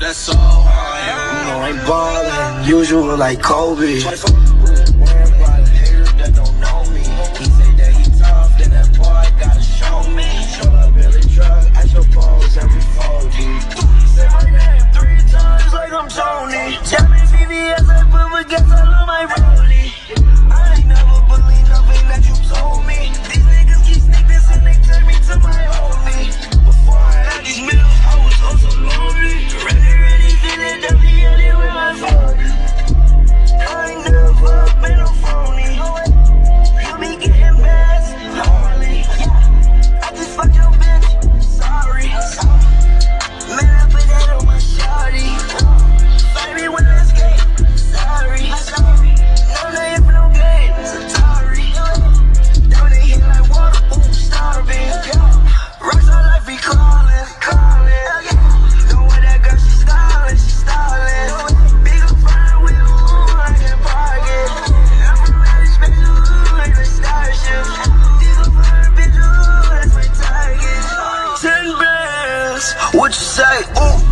That's all. You know, ain't ballin', usual like Kobe. What you say? Ooh.